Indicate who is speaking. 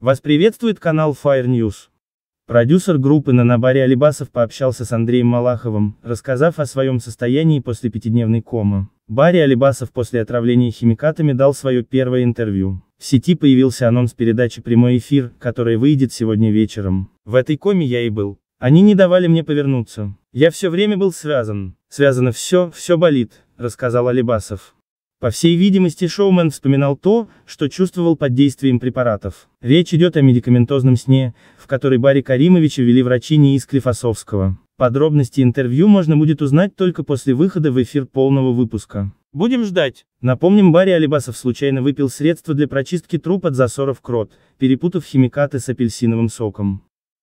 Speaker 1: Вас приветствует канал Fire News. Продюсер группы на наборе Алибасов пообщался с Андреем Малаховым, рассказав о своем состоянии после пятидневной комы. Барри Алибасов после отравления химикатами дал свое первое интервью. В сети появился анонс передачи «Прямой эфир», которая выйдет сегодня вечером. В этой коме я и был. Они не давали мне повернуться. Я все время был связан. Связано все, все болит, рассказал Алибасов. По всей видимости шоумен вспоминал то, что чувствовал под действием препаратов. Речь идет о медикаментозном сне, в который Барри Каримовича ввели врачи не из Клифосовского. Подробности интервью можно будет узнать только после выхода в эфир полного выпуска. Будем ждать. Напомним, Барри Алибасов случайно выпил средства для прочистки труп от засоров крот, перепутав химикаты с апельсиновым соком.